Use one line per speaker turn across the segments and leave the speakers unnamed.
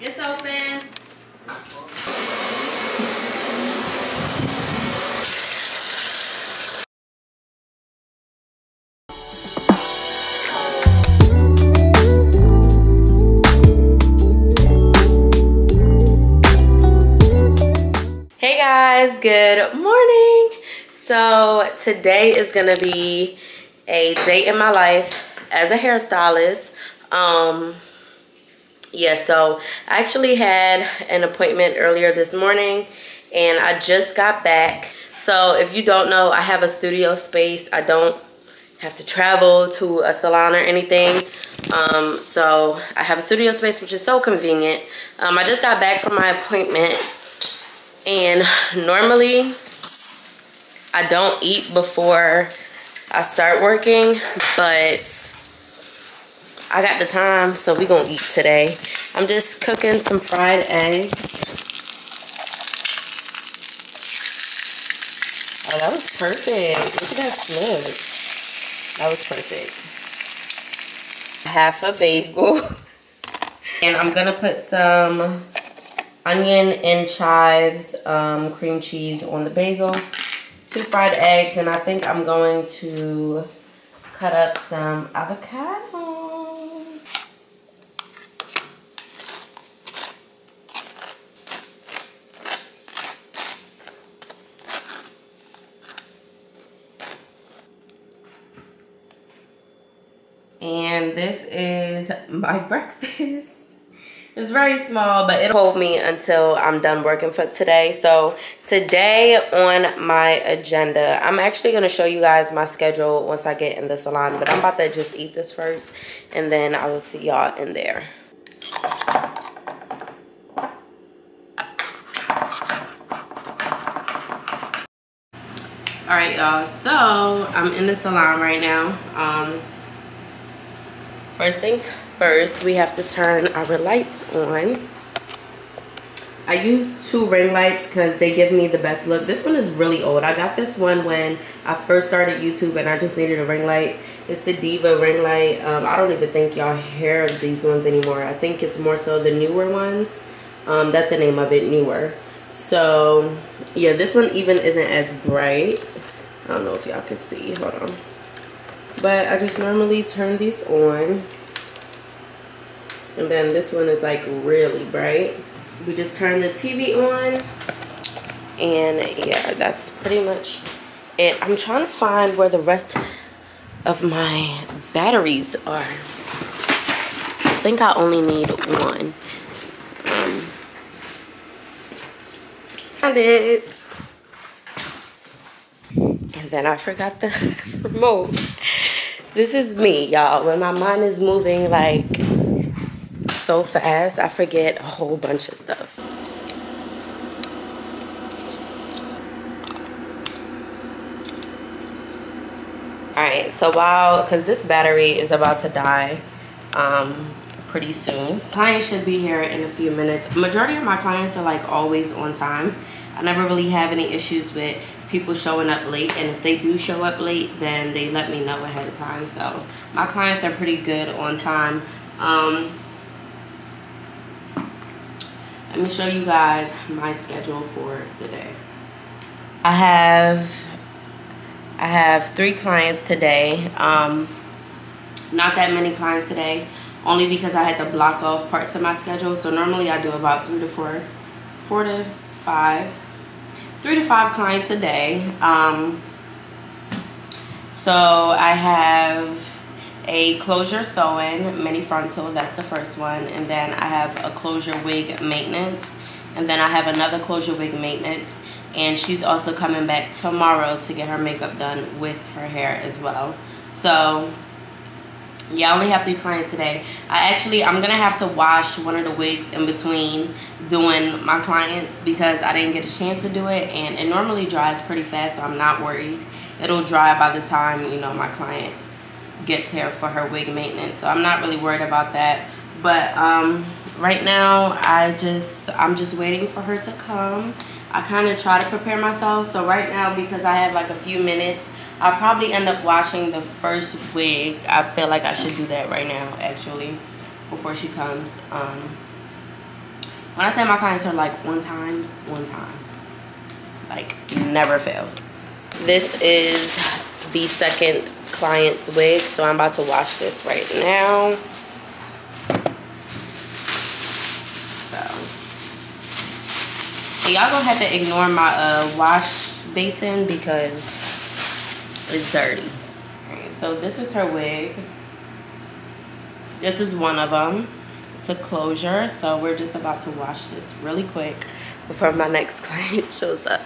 It's open. Hey guys, good morning. So today is gonna be a day in my life as a hairstylist. Um, yeah, so I actually had an appointment earlier this morning and I just got back. So if you don't know, I have a studio space. I don't have to travel to a salon or anything. Um, so I have a studio space, which is so convenient. Um, I just got back from my appointment and normally I don't eat before I start working, but I got the time, so we gonna eat today. I'm just cooking some fried eggs. Oh, that was perfect. Look at that flip. That was perfect. Half a bagel. And I'm gonna put some onion and chives, um, cream cheese on the bagel, two fried eggs, and I think I'm going to cut up some avocado. And this is my breakfast. It's very small, but it'll hold me until I'm done working for today. So today on my agenda, I'm actually going to show you guys my schedule once I get in the salon. But I'm about to just eat this first, and then I will see y'all in there. All right, y'all. So I'm in the salon right now. Um, first things first we have to turn our lights on. I use two ring lights because they give me the best look. This one is really old. I got this one when I first started YouTube and I just needed a ring light. It's the Diva ring light. Um, I don't even think y'all hear these ones anymore. I think it's more so the newer ones. Um, that's the name of it Neewer. So yeah this one even isn't as bright. I don't know if y'all can see. Hold on. But I just normally turn these on and then this one is like really bright. We just turn the TV on. And yeah, that's pretty much it. I'm trying to find where the rest of my batteries are. I think I only need one. Um, found it. And then I forgot the remote. This is me, y'all. When my mind is moving like so fast, I forget a whole bunch of stuff. Alright, so while, because this battery is about to die um, pretty soon. Clients should be here in a few minutes. Majority of my clients are like always on time. I never really have any issues with people showing up late and if they do show up late then they let me know ahead of time so my clients are pretty good on time um, let me show you guys my schedule for the day. I have I have three clients today. Um, not that many clients today, only because I had to block off parts of my schedule. So normally I do about three to four, four to five, three to five clients a day. Um, so I have a closure sew in mini frontal that's the first one. And then I have a closure wig maintenance. And then I have another closure wig maintenance. And she's also coming back tomorrow to get her makeup done with her hair as well. So yeah I only have three clients today. I actually I'm gonna have to wash one of the wigs in between doing my clients because I didn't get a chance to do it. And it normally dries pretty fast so I'm not worried. It'll dry by the time you know my client gets here for her wig maintenance so i'm not really worried about that but um, right now i just i'm just waiting for her to come i kind of try to prepare myself so right now because i have like a few minutes i'll probably end up washing the first wig i feel like i should do that right now actually before she comes um, When I say my clients are like one time, one time. Like never fails. This is the second client's wig. So I'm about to wash this right now. So y'all gonna have to ignore my uh, wash basin because it's dirty. so this is her wig. This is one of them. It's a closure, so we're just about to wash this really quick before my next client shows up.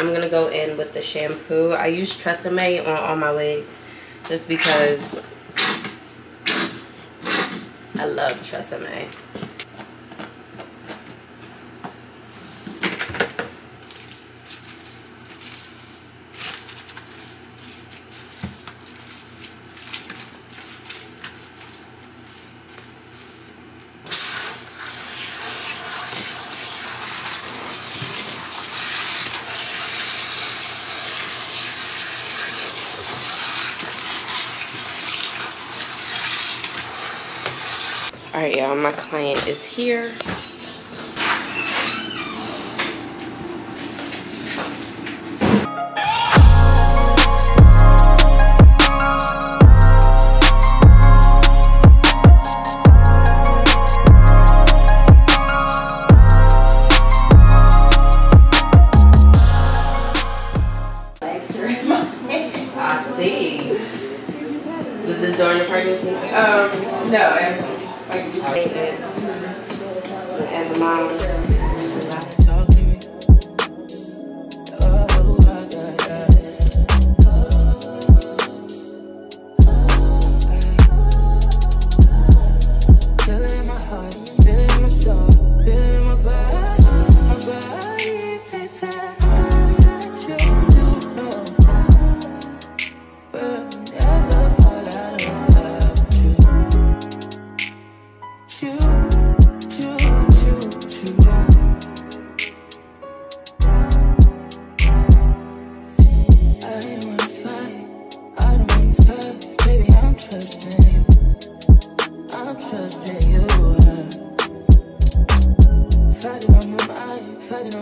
I'm gonna go in with the shampoo. I use Tresemme on all my wigs just because I love Tresemme. All right, y'all, my client is here.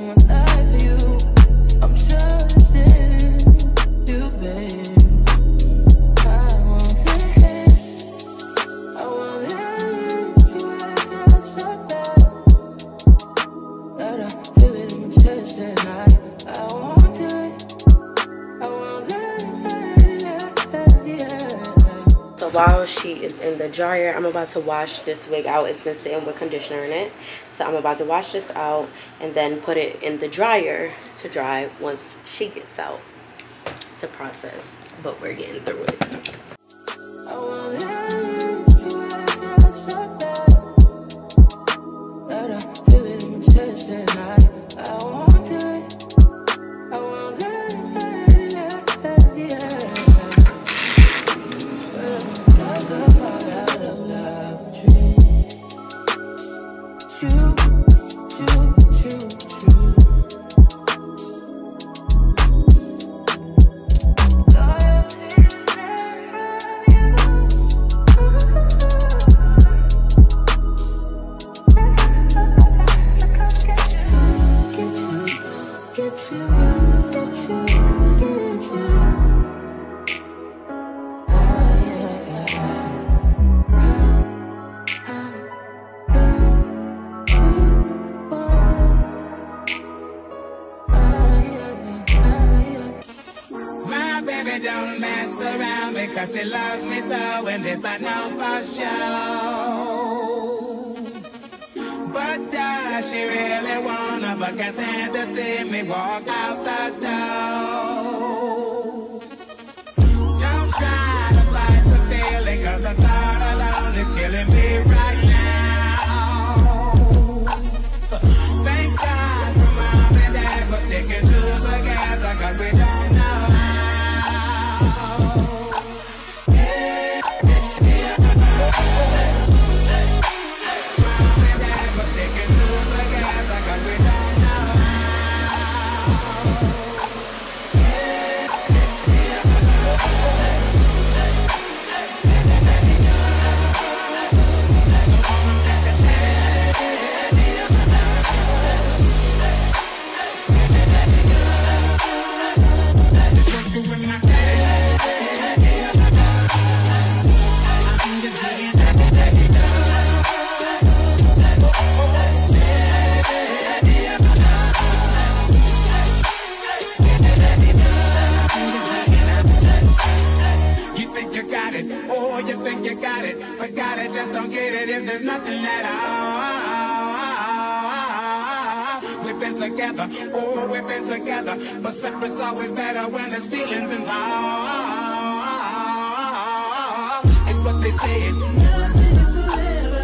While the dryer. I'm about to wash this wig out. It's been sitting with conditioner in it. So i'm about to wash this out and then put it in the dryer to dry once she gets out it's a process. But we're getting through it
don't can't stand to see me walk out the door? Say is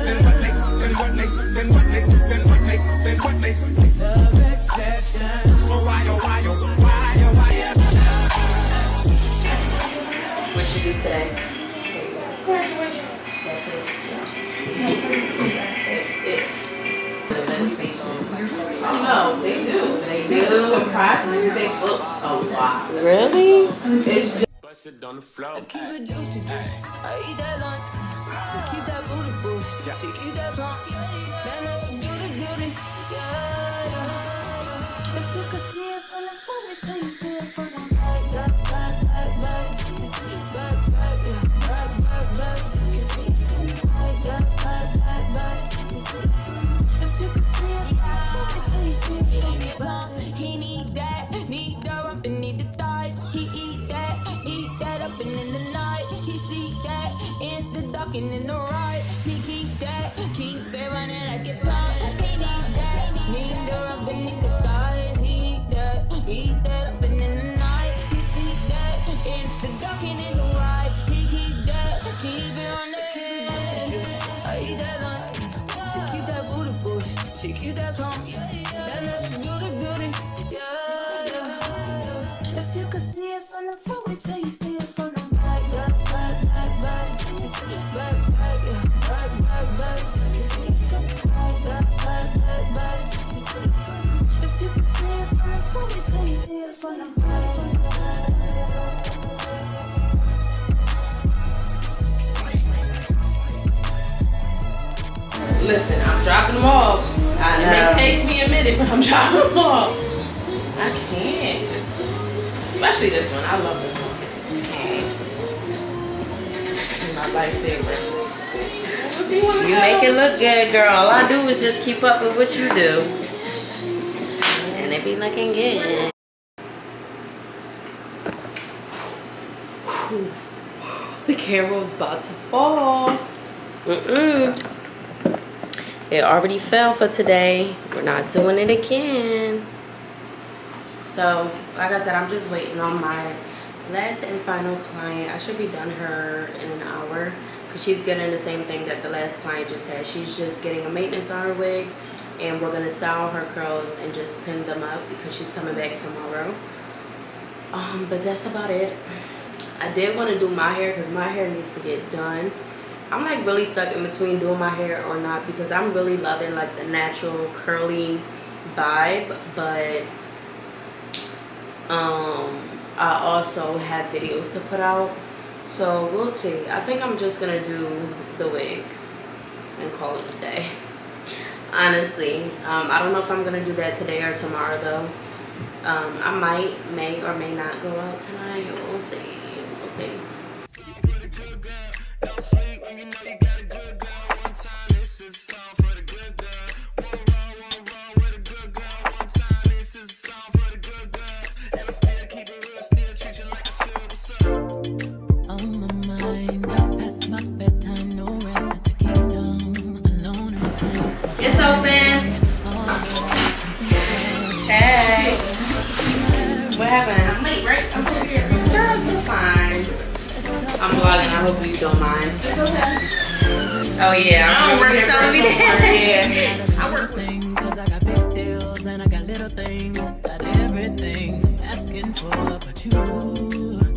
then what makes, then what makes, then what makes, then what makes, then what makes love exception. So why oh why oh why oh why oh
What you do today? That's it. No, they do. They do. Surprisingly, they book a lot. Really?
Bust it on the floor.
Keep it juicy, I eat that lunch. So keep that booty booty. So keep that pump. That nice beauty beauty. Yeah, yeah. If you could see it from the front, She keep that. That nice beauty beauty. Yeah, yeah. If you could see it from the front, you see it from the back. Back, back, back, back till you see it. Back, back, yeah. Back, back, back till you see it from the back. Back, back, back, back till you see it from the If you could see it from the front, you see it from the back.
Listen, I'm dropping them off.
I
It may take me a minute, but I'm dropping them off. I can't. Especially this one. I love this one. My lifesaver. You
make it look good, girl. All I do is just keep up with what you do. And it be looking good.
The camera was about to fall.
Mm-mm. It already fell for today. We're not doing it again.
So, like I said, I'm just waiting on my last and final client. I should be done her in an hour because she's getting the same thing that the last client just had. She's just getting a maintenance on her wig and we're going to style her curls and just pin them up because she's coming back tomorrow. Um, but that's about it. I did want to do my hair because my hair needs to get done. I'm like really stuck in between doing my hair or not because I'm really loving like the natural curly vibe but um I also have videos to put out. So we'll see. I think I'm just gonna do the wig and call it a day. Honestly um, I don't know if I'm gonna do that today or tomorrow though. Um, I might may or may not go out tonight. We'll see. We'll see
On things. Got everything I'm asking for, but you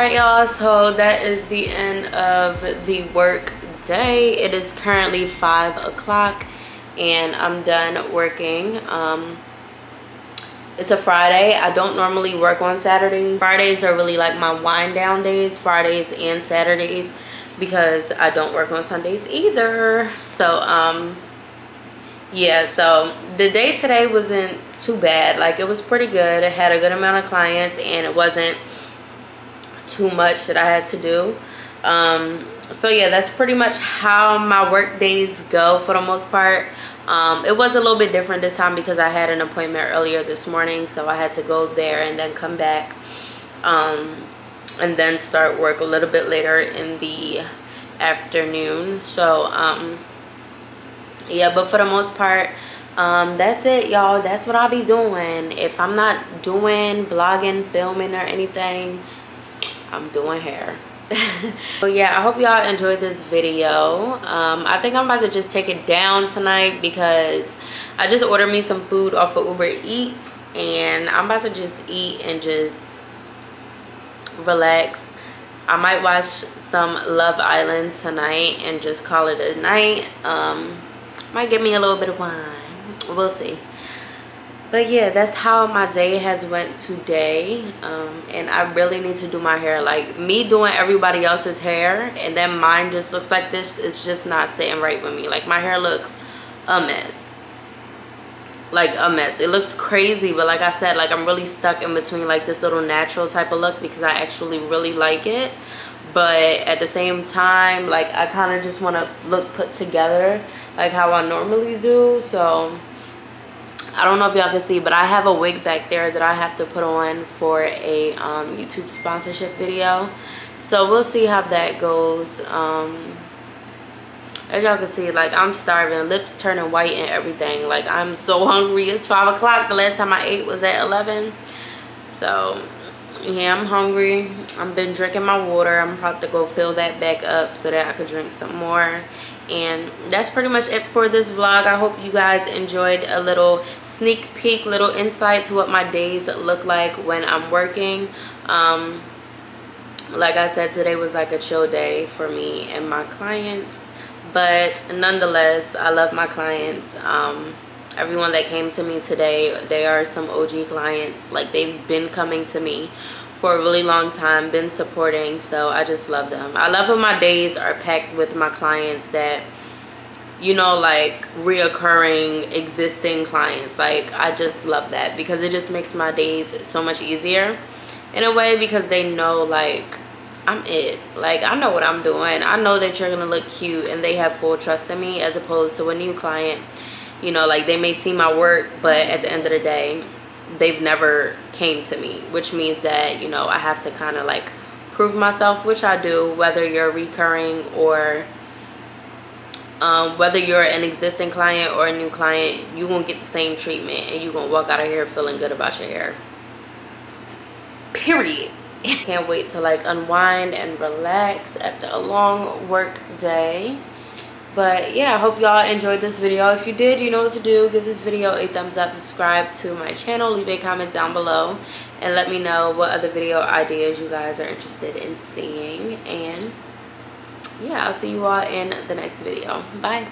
all right y'all so that is the end of the work day. It is currently five o'clock and i'm done working. Um it's a friday. I don't normally work on saturdays. Fridays are really like my wind down days fridays and saturdays because i don't work on sundays either. So um yeah so the day today wasn't too bad. Like it was pretty good. It had a good amount of clients and it wasn't too much that i had to do. Um so yeah that's pretty much how my work days go for the most part. Um it was a little bit different this time because i had an appointment earlier this morning so i had to go there and then come back um and then start work a little bit later in the afternoon. So um yeah but for the most part um that's it y'all. That's what i'll be doing. If i'm not doing blogging filming or anything i'm doing hair. But yeah i hope y'all enjoyed this video. Um i think i'm about to just take it down tonight because i just ordered me some food off of uber eats and i'm about to just eat and just relax. I might watch some love island tonight and just call it a night. Um might give me a little bit of wine. We'll see but yeah that's how my day has went today um, and i really need to do my hair. Like me doing everybody else's hair and then mine just looks like this it's just not sitting right with me. Like my hair looks a mess. Like a mess. It looks crazy but like i said like i'm really stuck in between like this little natural type of look because i actually really like it. But at the same time like i kind of just want to look put together like how I normally do so I don't know if y'all can see but I have a wig back there that I have to put on for a um, YouTube sponsorship video. So we'll see how that goes. Um, as y'all can see like I'm starving. Lips turning white and everything. Like I'm so hungry. It's five o'clock. The last time I ate was at 11 so yeah I'm hungry. I've been drinking my water. I'm about to go fill that back up so that I could drink some more and that's pretty much it for this vlog. I hope you guys enjoyed a little sneak peek little insight to what my days look like when i'm working. Um, like i said today was like a chill day for me and my clients but nonetheless i love my clients. Um, everyone that came to me today they are some og clients. Like they've been coming to me for a really long time been supporting so i just love them. I love when my days are packed with my clients that you know like reoccurring existing clients. Like i just love that because it just makes my days so much easier in a way because they know like i'm it. Like i know what i'm doing. I know that you're gonna look cute and they have full trust in me as opposed to a new client. You know like they may see my work but at the end of the day they've never came to me which means that you know i have to kind of like prove myself which i do whether you're recurring or um, whether you're an existing client or a new client you won't get the same treatment and you're gonna walk out of here feeling good about your hair. Period. Can't wait to like unwind and relax after a long work day but yeah i hope y'all enjoyed this video. If you did you know what to do. Give this video a thumbs up. Subscribe to my channel. Leave a comment down below. And let me know what other video ideas you guys are interested in seeing. And yeah i'll see you all in the next video. Bye